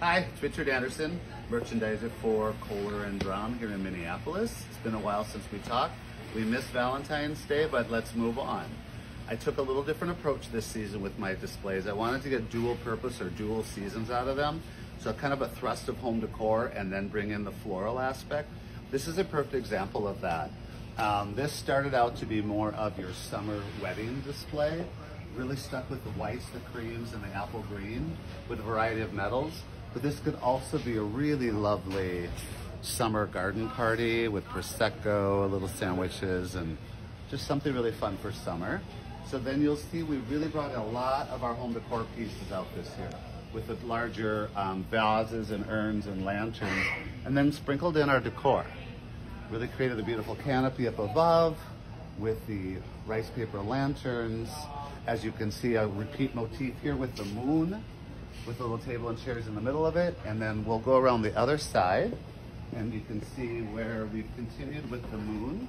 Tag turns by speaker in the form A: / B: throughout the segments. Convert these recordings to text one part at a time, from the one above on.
A: Hi, it's Richard Anderson, merchandiser for Koehler and Dramm here in Minneapolis. It's been a while since we talked. We missed Valentine's Day, but let's move on. I took a little different approach this season with my displays. I wanted to get dual purpose or dual seasons out of them. So kind of a thrust of home decor and then bring in the floral aspect. This is a perfect example of that. Um, this started out to be more of your summer wedding display. Really stuck with the whites, the creams, and the apple green with a variety of metals. But this could also be a really lovely summer garden party with Prosecco, little sandwiches, and just something really fun for summer. So then you'll see we really brought a lot of our home decor pieces out this year with the larger um, vases and urns and lanterns, and then sprinkled in our decor. Really created a beautiful canopy up above with the rice paper lanterns. As you can see, a repeat motif here with the moon, with a little table and chairs in the middle of it. And then we'll go around the other side and you can see where we've continued with the moon.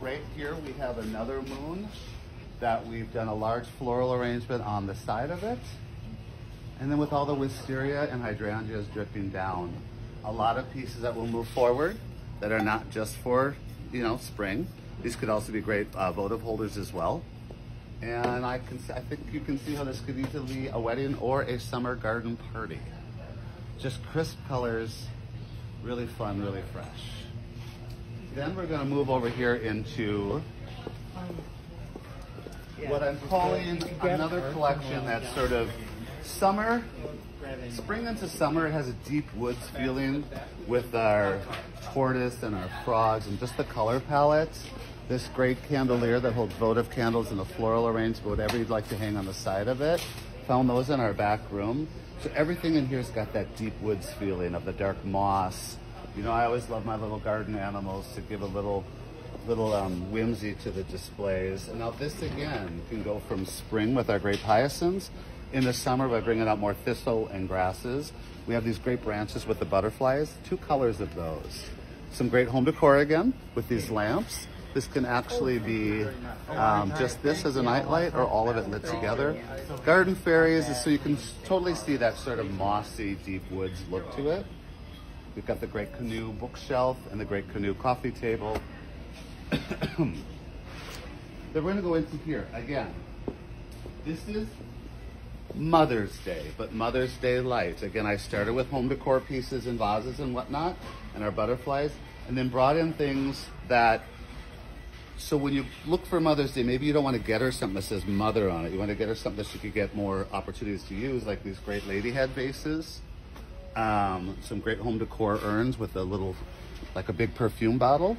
A: Right here, we have another moon that we've done a large floral arrangement on the side of it. And then with all the wisteria and hydrangeas dripping down a lot of pieces that will move forward that are not just for, you know, spring. These could also be great uh, votive holders as well. And I can, I think you can see how this could easily be a wedding or a summer garden party. Just crisp colors, really fun, really fresh. Then we're gonna move over here into what I'm calling another collection that's sort of summer Spring into summer, it has a deep woods feeling with our tortoise and our frogs and just the color palette. This great candelier that holds votive candles and a floral arrangement, whatever you'd like to hang on the side of it. Found those in our back room. So everything in here's got that deep woods feeling of the dark moss. You know, I always love my little garden animals to give a little little um, whimsy to the displays. And now this again can go from spring with our grape hyacinths in the summer by bringing out more thistle and grasses. We have these great branches with the butterflies, two colors of those. Some great home decor again with these lamps. This can actually be um, just this as a nightlight or all of it lit together. Garden fairies, so you can totally see that sort of mossy, deep woods look to it. We've got the Great Canoe bookshelf and the Great Canoe coffee table. then we're gonna go into here again. This is Mother's Day, but Mother's Day lights. Again, I started with home decor pieces and vases and whatnot, and our butterflies, and then brought in things that, so when you look for Mother's Day, maybe you don't want to get her something that says mother on it. You want to get her something that she could get more opportunities to use, like these great lady head vases, um, some great home decor urns with a little, like a big perfume bottle.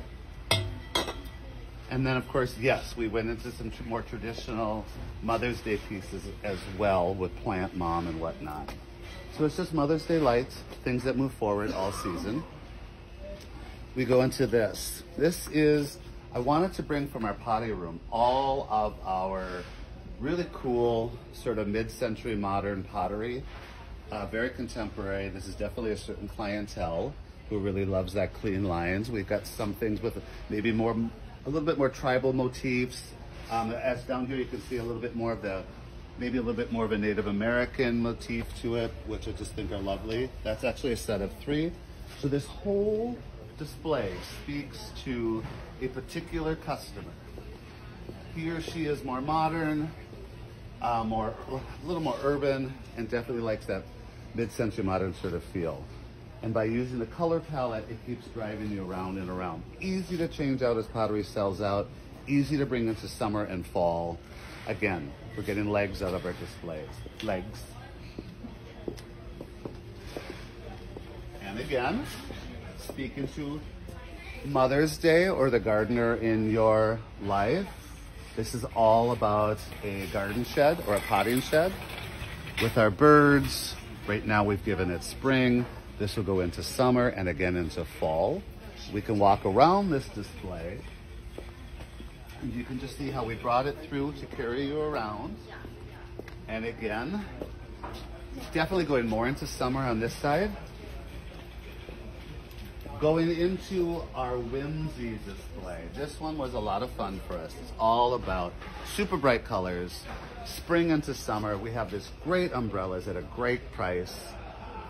A: And then, of course, yes, we went into some more traditional Mother's Day pieces as well with Plant Mom and whatnot. So it's just Mother's Day lights, things that move forward all season. We go into this. This is, I wanted to bring from our potty room all of our really cool sort of mid-century modern pottery. Uh, very contemporary. This is definitely a certain clientele who really loves that clean lines. We've got some things with maybe more a little bit more tribal motifs. Um, as down here, you can see a little bit more of the, maybe a little bit more of a Native American motif to it, which I just think are lovely. That's actually a set of three. So this whole display speaks to a particular customer. He or she is more modern, uh, more, a little more urban, and definitely likes that mid-century modern sort of feel. And by using the color palette, it keeps driving you around and around. Easy to change out as pottery sells out. Easy to bring into summer and fall. Again, we're getting legs out of our displays. Legs. And again, speaking to Mother's Day or the gardener in your life, this is all about a garden shed or a potting shed with our birds. Right now we've given it spring. This will go into summer and again into fall. We can walk around this display and you can just see how we brought it through to carry you around. And again, definitely going more into summer on this side. Going into our whimsy display. This one was a lot of fun for us. It's all about super bright colors, spring into summer. We have this great umbrellas at a great price.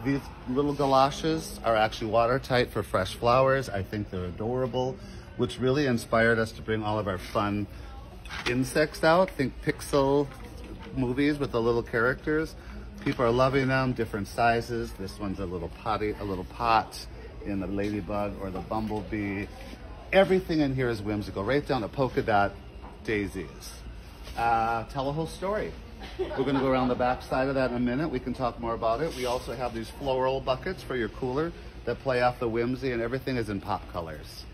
A: These little galoshes are actually watertight for fresh flowers. I think they're adorable, which really inspired us to bring all of our fun insects out. Think Pixar movies with the little characters. People are loving them, different sizes. This one's a little potty, a little pot in the ladybug or the bumblebee. Everything in here is whimsical, right down to polka dot daisies. Uh, tell a whole story. We're gonna go around the back side of that in a minute. We can talk more about it. We also have these floral buckets for your cooler that play off the whimsy and everything is in pop colors.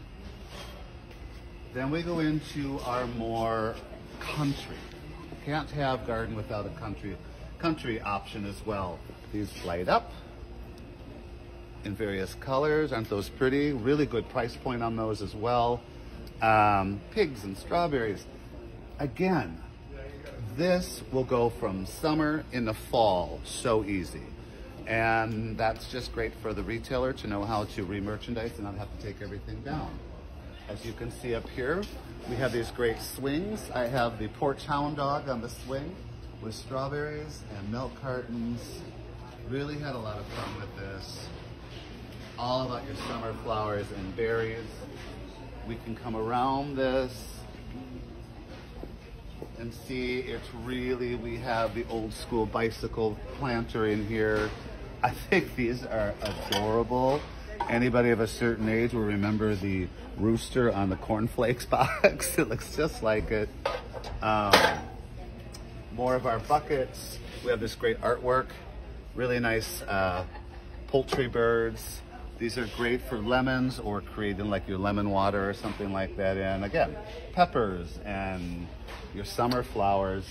A: Then we go into our more country. Can't have garden without a country country option as well. These light up in various colors. Aren't those pretty? Really good price point on those as well. Um, pigs and strawberries. Again, this will go from summer into fall so easy. And that's just great for the retailer to know how to re-merchandise and not have to take everything down. As you can see up here, we have these great swings. I have the porch hound dog on the swing with strawberries and milk cartons. Really had a lot of fun with this. All about your summer flowers and berries. We can come around this and see it's really, we have the old school bicycle planter in here. I think these are adorable. Anybody of a certain age will remember the rooster on the cornflakes box. it looks just like it. Um, more of our buckets. We have this great artwork, really nice uh, poultry birds. These are great for lemons or creating like your lemon water or something like that. And again, peppers and your summer flowers.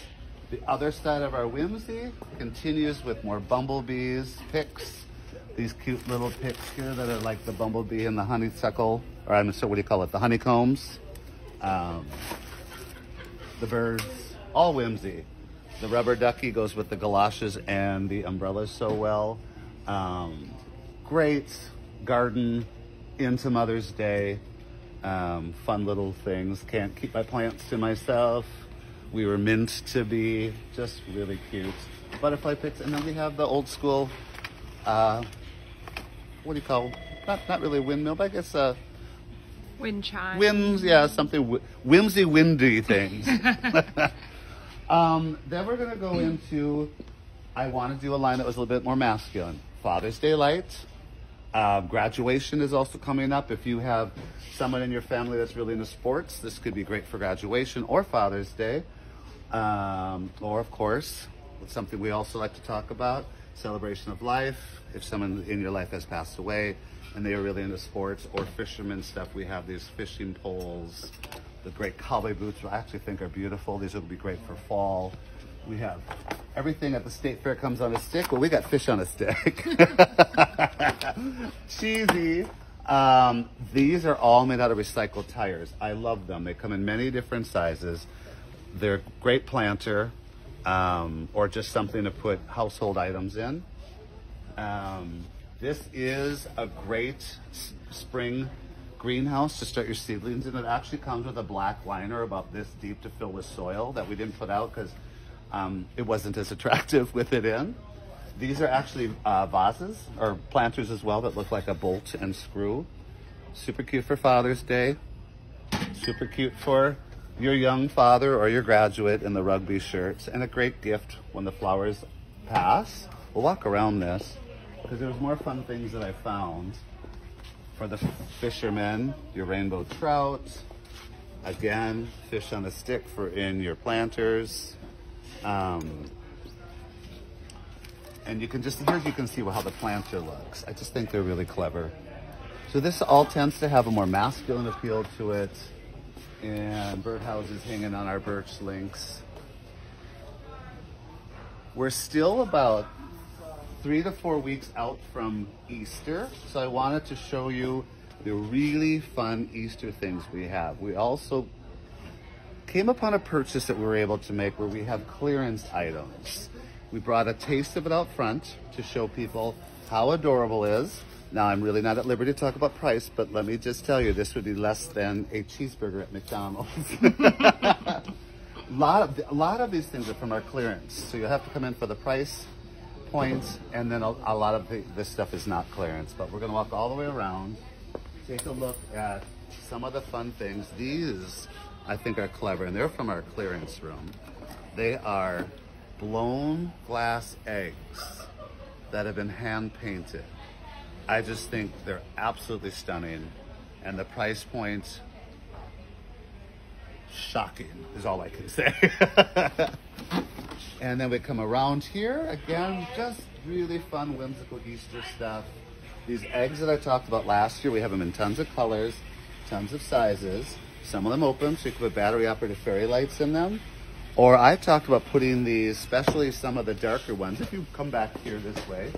A: The other side of our whimsy continues with more bumblebees, picks, these cute little picks here that are like the bumblebee and the honeysuckle, or I'm sorry, what do you call it? The honeycombs. Um, the birds, all whimsy. The rubber ducky goes with the galoshes and the umbrellas so well. Um, great garden into Mother's Day. Um, fun little things. Can't keep my plants to myself. We were meant to be just really cute. Butterfly picks. And then we have the old school, uh, what do you call, not, not really windmill, but I guess uh,
B: Wind chime.
A: Winds, yeah, something whimsy windy things. Um, then we're going to go into, I want to do a line that was a little bit more masculine. Father's Day lights. Uh, graduation is also coming up. If you have someone in your family that's really into sports, this could be great for graduation or Father's Day. Um, or, of course, something we also like to talk about celebration of life. If someone in your life has passed away and they are really into sports or fisherman stuff, we have these fishing poles, the great cowboy boots, I actually think are beautiful. These will be great for fall. We have everything at the state fair comes on a stick. Well, we got fish on a stick. Cheesy. Um, these are all made out of recycled tires. I love them. They come in many different sizes. They're great planter um, or just something to put household items in. Um, this is a great spring greenhouse to start your seedlings and it actually comes with a black liner about this deep to fill with soil that we didn't put out because um, it wasn't as attractive with it in. These are actually uh, vases or planters as well that look like a bolt and screw. Super cute for Father's Day. Super cute for your young father or your graduate in the rugby shirts and a great gift when the flowers pass. We'll walk around this because there's more fun things that I found for the fishermen, your rainbow trout. Again, fish on a stick for in your planters. Um, and you can just, here you can see how the planter looks. I just think they're really clever. So this all tends to have a more masculine appeal to it. And birdhouses hanging on our birch links. We're still about three to four weeks out from Easter. So I wanted to show you the really fun Easter things we have. We also came upon a purchase that we were able to make where we have clearance items. We brought a taste of it out front to show people how adorable it is. Now, I'm really not at liberty to talk about price, but let me just tell you, this would be less than a cheeseburger at McDonald's. a lot of a lot of these things are from our clearance, so you'll have to come in for the price points, and then a, a lot of the, this stuff is not clearance. But we're gonna walk all the way around, take a look at some of the fun things. These, I think, are clever, and they're from our clearance room. They are blown glass eggs that have been hand painted. I just think they're absolutely stunning, and the price point shocking is all I can say. and then we come around here again, just really fun, whimsical Easter stuff. These eggs that I talked about last year, we have them in tons of colors, tons of sizes. Some of them open, so you can put battery operated fairy lights in them. Or I talked about putting these, especially some of the darker ones, if you come back here this way,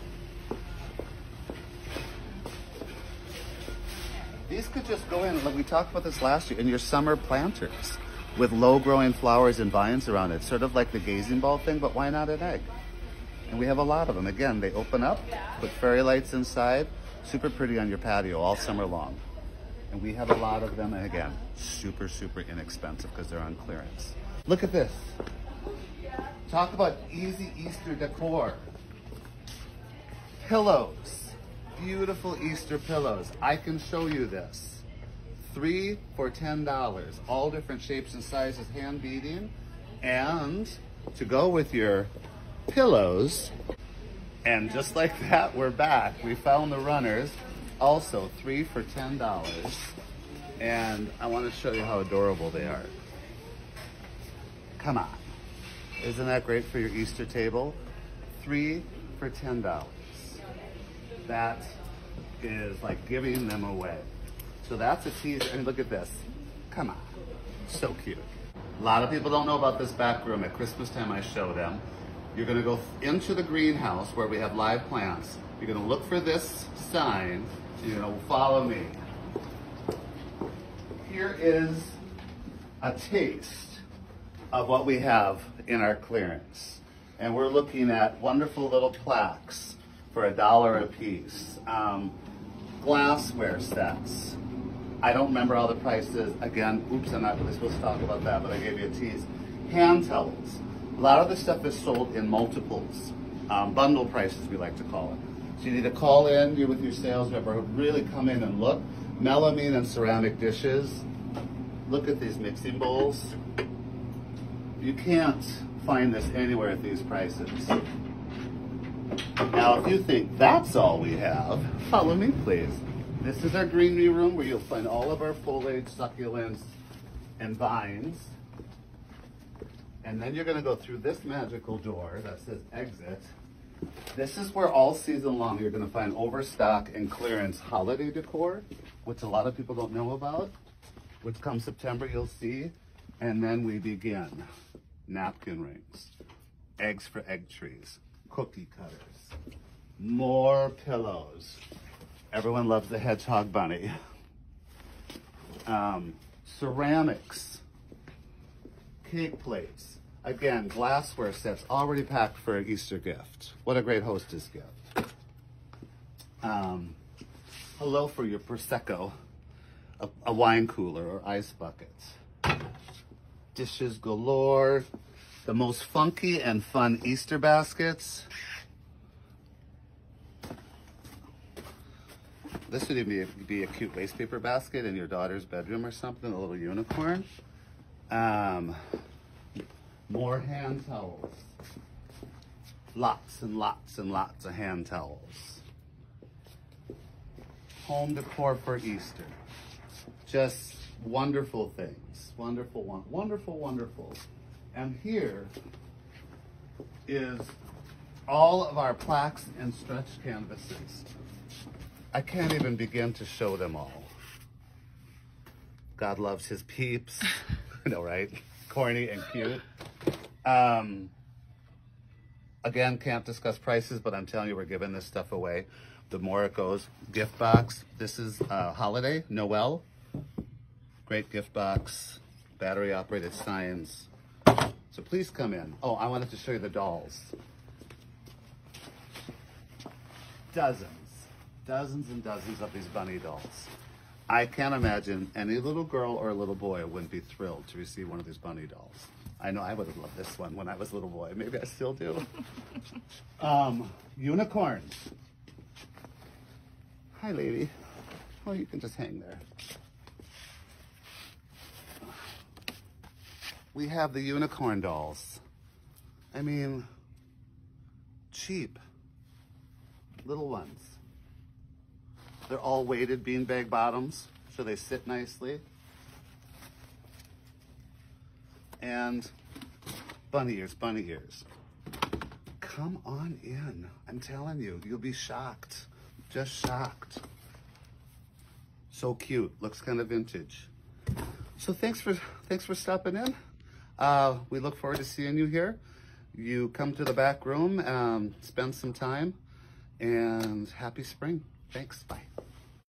A: These could just go in, like we talked about this last year, in your summer planters with low growing flowers and vines around it. Sort of like the gazing ball thing, but why not an egg? And we have a lot of them. Again, they open up, put fairy lights inside, super pretty on your patio all summer long. And we have a lot of them, again, super, super inexpensive because they're on clearance. Look at this. Talk about easy Easter decor. Pillows beautiful Easter pillows. I can show you this. Three for $10. All different shapes and sizes, hand beading. And to go with your pillows, and just like that, we're back. We found the runners. Also, three for $10. And I want to show you how adorable they are. Come on. Isn't that great for your Easter table? Three for $10 that is like giving them away. So that's a teaser. And look at this. Come on. So cute. A lot of people don't know about this back room. At Christmas time, I show them. You're going to go into the greenhouse where we have live plants. You're going to look for this sign. Going to follow me. Here is a taste of what we have in our clearance. And we're looking at wonderful little plaques for a dollar a piece. Um, glassware sets. I don't remember all the prices. Again, oops, I'm not really supposed to talk about that, but I gave you a tease. Hand towels. A lot of the stuff is sold in multiples. Um, bundle prices, we like to call it. So you need to call in you with your sales rep or really come in and look. Melamine and ceramic dishes. Look at these mixing bowls. You can't find this anywhere at these prices. Now, if you think that's all we have, follow me, please. This is our greenery room where you'll find all of our foliage, succulents, and vines. And then you're gonna go through this magical door that says exit. This is where all season long you're gonna find overstock and clearance holiday decor, which a lot of people don't know about, which come September you'll see. And then we begin. Napkin rings, eggs for egg trees, cookie cutters, more pillows. Everyone loves the hedgehog bunny. Um, ceramics, cake plates. Again, glassware sets already packed for an Easter gift. What a great hostess gift. Um, hello for your Prosecco, a, a wine cooler or ice buckets. Dishes galore, the most funky and fun Easter baskets. This would even be a, be a cute waste paper basket in your daughter's bedroom or something, a little unicorn. Um, more hand towels. Lots and lots and lots of hand towels. Home decor for Easter. Just wonderful things. Wonderful, wonderful, wonderful. And here is all of our plaques and stretch canvases. I can't even begin to show them all. God loves his peeps. I know, right? Corny and cute. Um, again, can't discuss prices, but I'm telling you, we're giving this stuff away. The more it goes, gift box. This is uh, holiday, Noel. Great gift box, battery operated science. So please come in. Oh, I wanted to show you the dolls. Dozens, dozens and dozens of these bunny dolls. I can't imagine any little girl or little boy wouldn't be thrilled to receive one of these bunny dolls. I know I would have loved this one when I was a little boy. Maybe I still do. um, unicorns. Hi, lady. Well, you can just hang there. We have the unicorn dolls. I mean, cheap. Little ones. They're all weighted beanbag bottoms, so they sit nicely. And bunny ears, bunny ears. Come on in. I'm telling you, you'll be shocked. Just shocked. So cute. Looks kind of vintage. So thanks for thanks for stopping in. Uh, we look forward to seeing you here. You come to the back room, um, spend some time, and happy spring. Thanks. Bye.